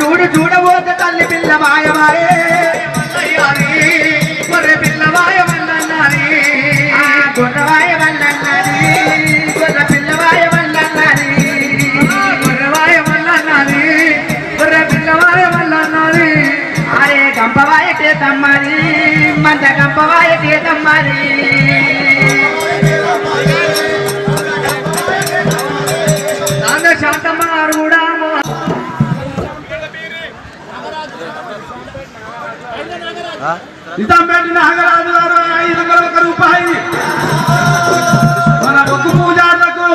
చూడు చూడబోత తల్లి పిల్లవాయ వాయే గొర్రె పిల్లవాయ వల్లన్నది ఆ వల్లన్నది గొర్రె పిల్లవాయ వల్లన్నది గొర్రెవాయ వల్లన్నది కేతమ్మది మంద గంపవాయ కేతమ్మది నాన్న శాంతమ్మ గారు కూడా నిజాంపేట నాగరాజు గారు ఐదు వందల ఒక రూపాయి. మన ఒక్క పూజారులకు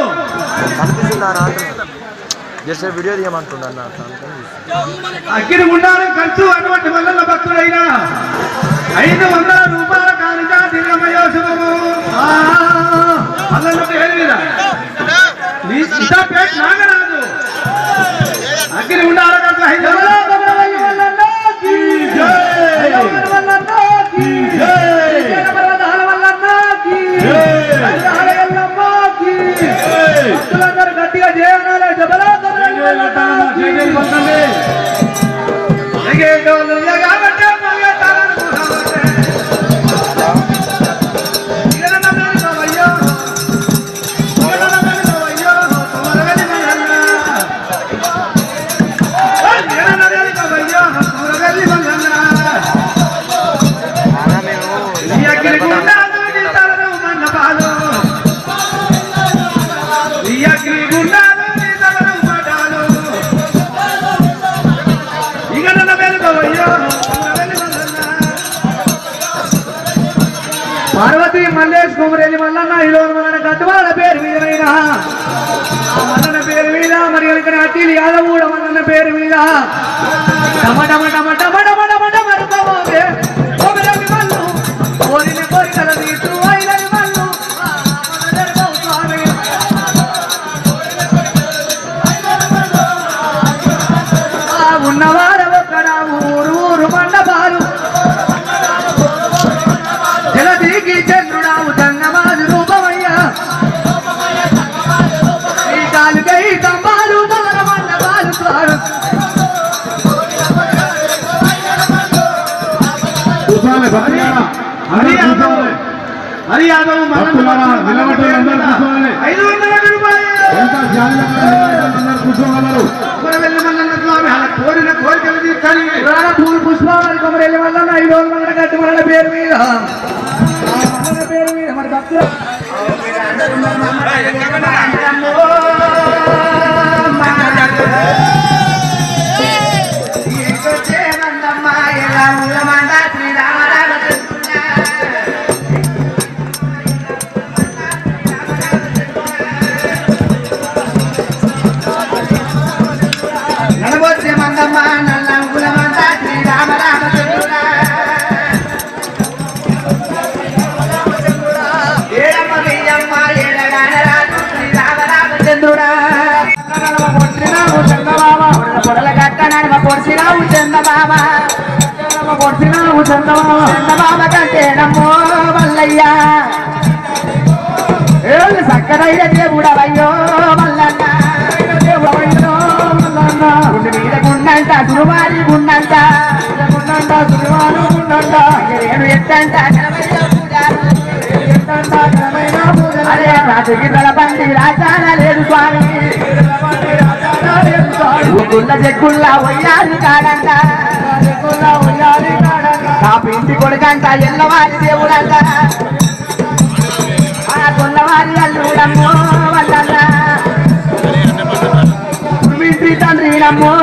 జస్ట్ వీడియో తీయమంటున్నాను అగ్గిని ఉండాలని ఖర్చు అటువంటి వల్ల భక్తుడైనా ఐదు వందల రూపాయల కానుక దీర్ఘమయోశము నాగరాజు. అగ్గిని ఉండాలని ఖర్చు ఐదు వందల. పార్వతి మల్లేష్ కుమరేలి మల్లన్న ఈరోజు మన గద్వాల పేరు మీదైనా మల్లన్న పేరు మీద మరి కనుక అఖిల్ యాదవ్ కూడా మల్లన్న పేరు మీద. టమ టమ టమ టమ వెళ్ళి మల్లన్న స్వామి అలా కోరిన కోరికలు తీర్చాలి. పూలు పుష్పావళి కొమరెల్లి వల్ల ఐదు రోజులు మన కట్టి మన పేరు మీద. పేరు మీద మరి భక్తులు. పొడిచినావు చందమామ పొడిచినావు కంటేనమ్మో మల్లయ్యా ఏళ్ళు దేవుడవయ్యో మల్లన్న దేవుడవయ్యో మల్లన్న. మీద గుండంట గురువారి గుండంట. గుండంట గురువారు గుండంట నేను ఎట్టంట అరే రాజగిర్రల రాజాన లేదు స్వామి. గుళ్ళ కాడంట. నా పిండి కొడుకంట ఎల్లవారి దేవుడంట. కొల్లవారి అల్లుడమ్మో తండ్రి నమ్మో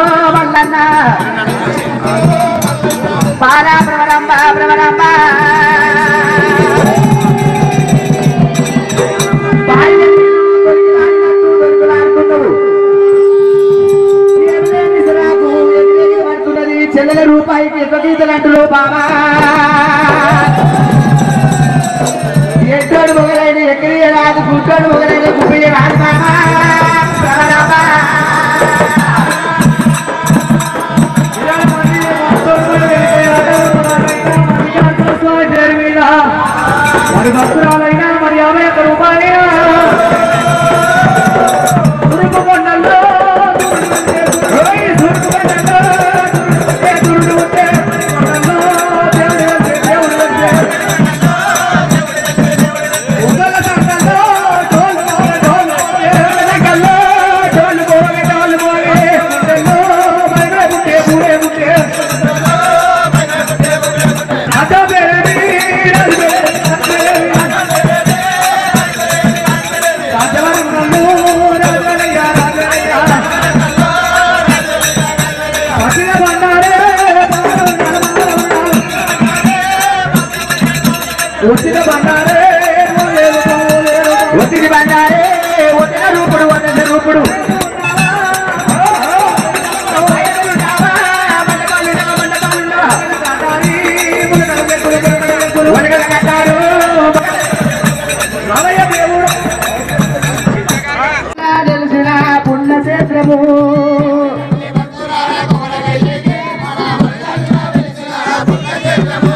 para یوم قربانی క్షేత్రము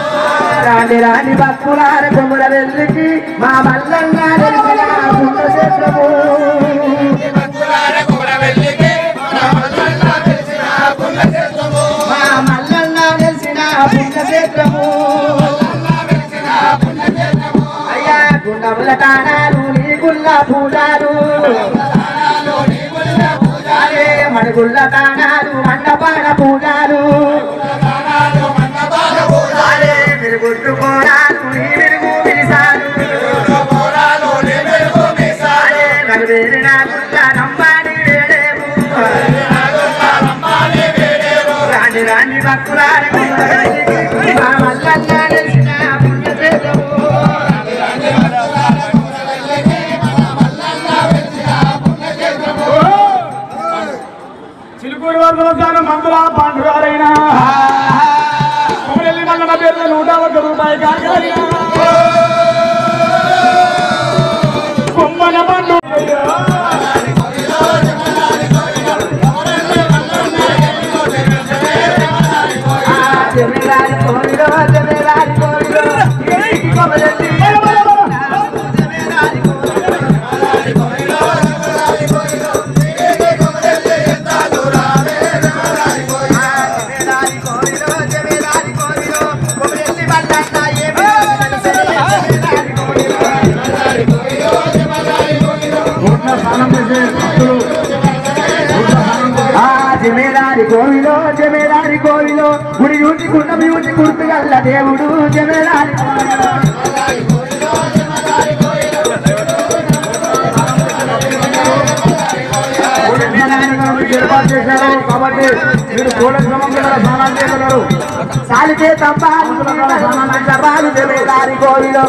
రాని రాని భక్తులార కొముల వెళ్ళికి మా మల్లన్న తెలిసిన మణిగుళ్ళ తానాలు మండపాన పూజాలు గుళ్ళ వేడేము రాని రాని భక్తులార మా మల్లన్న చిలుకూరు వర్గం తాను మందుల పాండురారైనా కొమరెల్లి నూట ఒక్క రూపాయి కాగలిగిన పండు. జమీరారి దేవుడు జమేదారి ఏర్పాటు చేశారు. కాబట్టి మీరు కోళ్ళ క్రమంలో స్నానాలు చేయగలరు. సాలితే జమేదారి కోవిలో